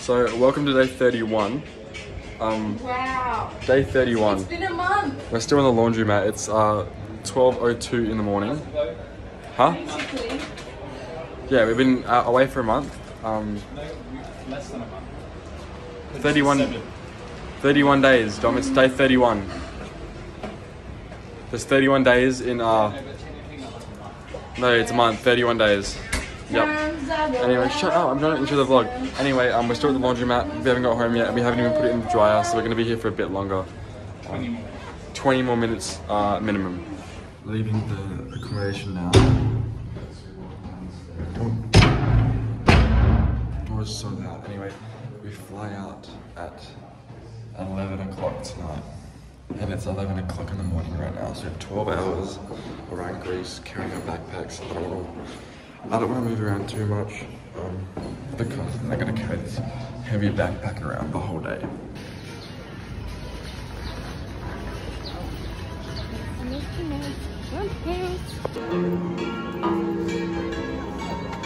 So, welcome to day 31. Um, Wow. day 31. It's been a month. We're still in the laundromat. It's uh, 12.02 in the morning. Huh? Basically. Yeah, we've been uh, away for a month. Um, Less than a month. 31, 31 days, Dom. It's day 31. There's 31 days in, uh, no, it's a month, 31 days. Yep. Anyway, shut up. I'm trying to intro the vlog. Anyway, um, we're still at the laundromat. We haven't got home yet. and We haven't even put it in the dryer, so we're going to be here for a bit longer. 20 more. 20 more minutes uh, minimum. Leaving the accommodation now. Door is so loud. Anyway, we fly out at 11 o'clock tonight. And it's 11 o'clock in the morning right now, so we have 12 hours around Greece carrying our backpacks. I don't know. I don't want to move around too much um, because I'm going to carry this heavy backpack around the whole day.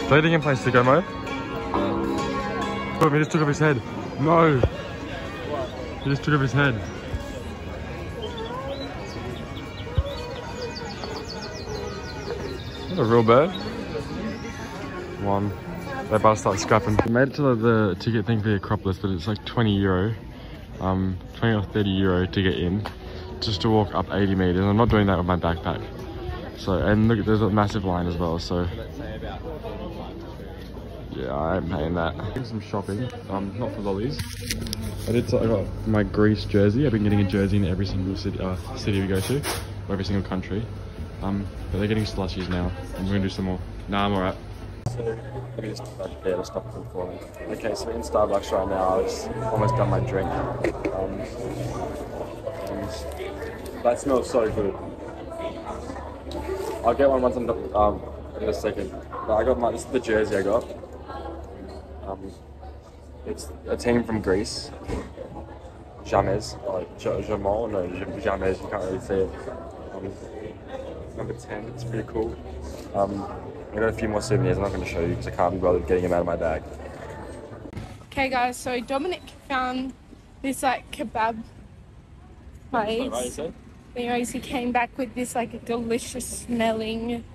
Bleeding in place to go, Mo. Oh, he just took off his head. No. He just took off his head. Is that a real bird? One. They about to start scrapping. We made it to the, ticket thing for the Acropolis, but it's like 20 euro. Um, 20 or 30 euro to get in. Just to walk up 80 meters. I'm not doing that with my backpack. So, and look, there's a massive line as well, so. Yeah, I'm paying that. Doing some shopping, um, not for lollies. I did, I got my Greece jersey. I've been getting a jersey in every single city, uh, city we go to, or every single country. Um, but they're getting slushies now. I'm gonna do some more. Nah, I'm alright. So, let me just there to stop them me. Okay, so in Starbucks right now. I've almost done my drink. Um, that smells so good. I'll get one once I'm done, um, in a second. But I got my, this is the jersey I got. Um, it's a team from Greece. James, like Jamal, no, James, you can't really see it. Um, number 10, it's pretty cool. Um, I got a few more souvenirs I'm not going to show you because I can't be bothered getting them out of my bag. Okay, guys. So Dominic found this like kebab place. Anyways, he came back with this like delicious smelling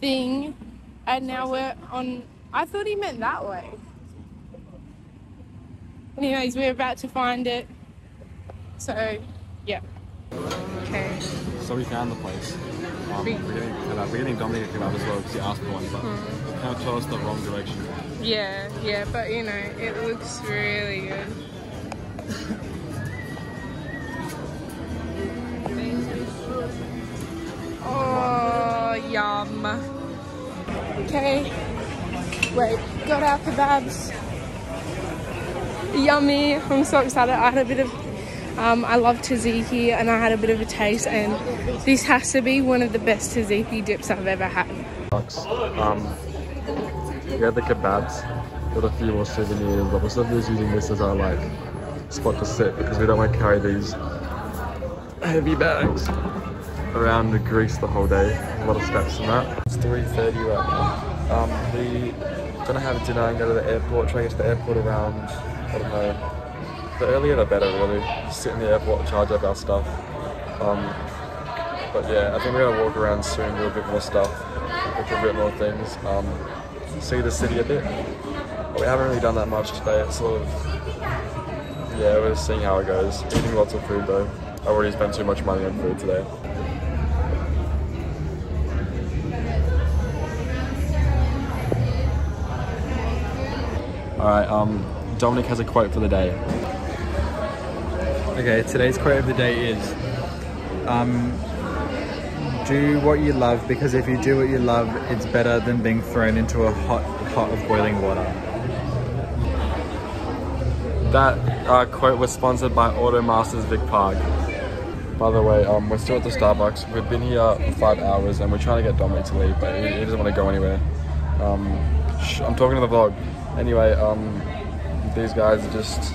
thing, and now we're on. I thought he meant that way. Anyways, we're about to find it. So, yeah. Okay. So we found the place. Um, We- we're, getting kebab. we're getting Dominic a kebab as well because he asked for one, but Hmm. kind of told the wrong direction. Yeah, yeah, but you know, it looks really good. oh, yum. Okay, wait, got our kebabs. Yummy, I'm so excited. I had a bit of, um, I love tzatziki and I had a bit of a taste and this has to be one of the best tzatziki dips I've ever had. Um, we had the kebabs, got a few more souvenirs, but we're still just using this as our like spot to sit because we don't want to carry these heavy bags around the Greece the whole day. A lot of steps in that. It's 3.30 right now. Um, we gonna have dinner and go to the airport, try to get to the airport around, I don't know, the earlier the better really. Just sit in the airport, charge up our stuff. Um, but yeah, I think we're gonna walk around soon, do a bit more stuff, look a bit more things, um, see the city a bit. But we haven't really done that much today. It's sort of, yeah, we're just seeing how it goes. Eating lots of food though. I already spent too much money on food today. All right, um, Dominic has a quote for the day. Okay, today's quote of the day is um, Do what you love because if you do what you love, it's better than being thrown into a hot pot of boiling water. That uh, quote was sponsored by Automasters Vic Park. By the way, um, we're still at the Starbucks. We've been here for five hours and we're trying to get Dominic to leave, but he, he doesn't want to go anywhere. Um, sh- I'm talking to the vlog. Anyway, um, these guys are just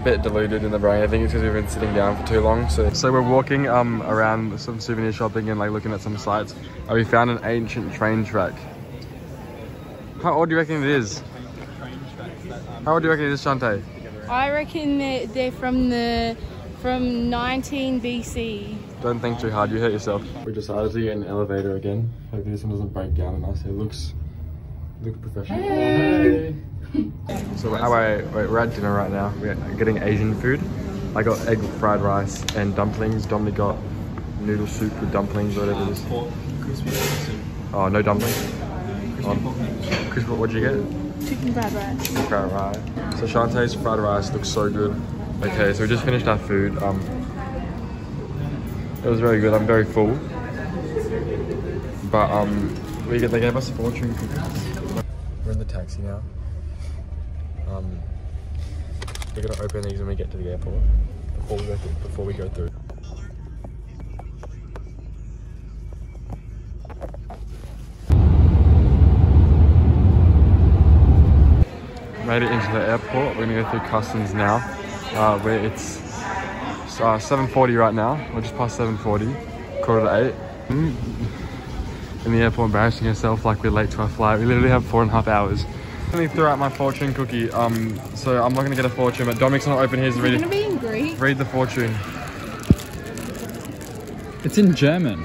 a bit diluted in the brain. I think it's because we've been sitting down for too long. So, so we're walking um, around some souvenir shopping and like looking at some sites. And we found an ancient train track. How old do you reckon it is? Train tracks that How old do you reckon it is, Shantae? I reckon they're, they're from the from 19 BC. Don't think too hard, you hurt yourself. We decided to get an elevator again. Hopefully this one doesn't break down on us. It looks looks professional. Hey. So we're, wait, wait, we're at dinner right now. We're getting Asian food. I got egg fried rice and dumplings. Dominic got noodle soup with dumplings or whatever it is. Oh, no dumplings? Oh, Chris, what would you get? Chicken fried rice. Fried rice. So Shantae's fried rice looks so good. Okay, so we just finished our food. Um, it was very good. I'm very full. But um, we get, they gave us fortune cookies. We're in the taxi now. Um, we're gonna open these when we get to the airport before we go through, before we go through. Made it into the airport. We're gonna go through customs now. Uh, where it's uh, 7:40 right now. We're just past 7:40, quarter to eight. In the airport, embarrassing yourself like we're late to our flight. We literally have four and a half hours. Let me throw out my fortune cookie. Um, so I'm not gonna get a fortune, but Dominic's not open his. Is Read, gonna be in Greek? read the fortune. It's in German.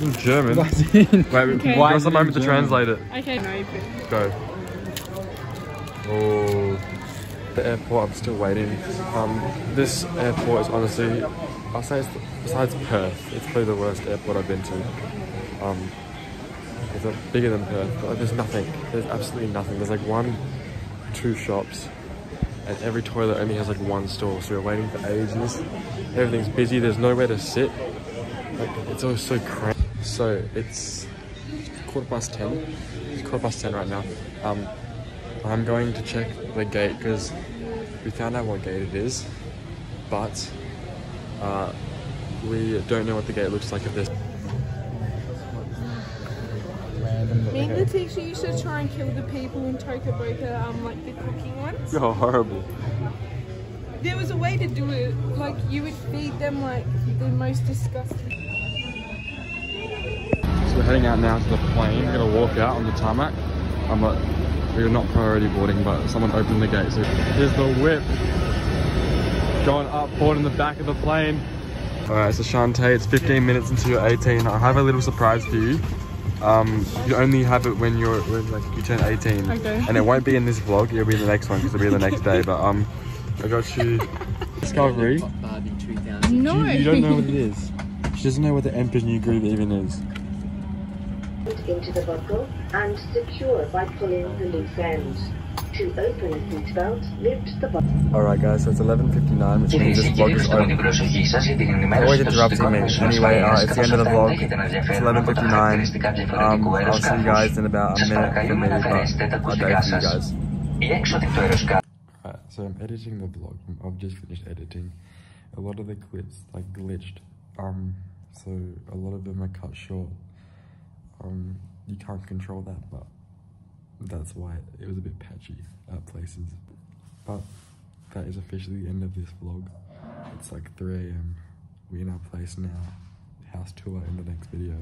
In German. What's in? Wait, Okay. give Why us is a it moment to German? translate it. Okay, no, but Go. Oh, the airport. I'm still waiting. Um, this airport is honestly, I'll say it's besides Perth, it's probably the worst airport I've been to. Um, bigger than Perth, but like, there's nothing. There's absolutely nothing. There's like one, two shops, and every toilet only has like one stall. So we're waiting for ages. Everything's busy. There's nowhere to sit. Like it's always so cramped. So it's quarter past ten. It's quarter past ten right now. Um, I'm going to check the gate because we found out what gate it is, but uh, we don't know what the gate looks like at this. Me and the teacher used to try and kill the people in Toca Boca, um, like the cooking ones. You're horrible. There was a way to do it. Like you would feed them like the most disgusting. So we're heading out now to the plane. We're gonna walk out on the tarmac. I'm not, we're not priority boarding, but someone opened the gate. So here's the whip. Going up, board in the back of the plane. All right, so Shantae, it's 15 minutes until you're 18. I have a little surprise for you. Um, you only have it when you're when like you turn 18. Okay. And it won't be in this vlog. It'll be in the next one because it'll be the next day. But um, I got you Discovery. No. You, you don't know what it is. She doesn't know what the Emperor's New Groove even is. into the buckle and secure by pulling the loose end to open a seatbelt, lift the button. Alright guys, so it's 11.59, which means this vlog is over. I always interrupt me. Anyway, uh, it's the end of the vlog. It's 11.59. Um, I'll see you guys in about a minute for me, but I'll see you guys. Right, so I'm editing the vlog. I've just finished editing. A lot of the clips like glitched. Um, so a lot of them are cut short. Um, you can't control that, but that's why it was a bit patchy at places. But that is officially the end of this vlog. It's like 3 a.m. We're in our place now. House tour in the next video.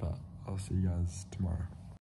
But I'll see you guys tomorrow.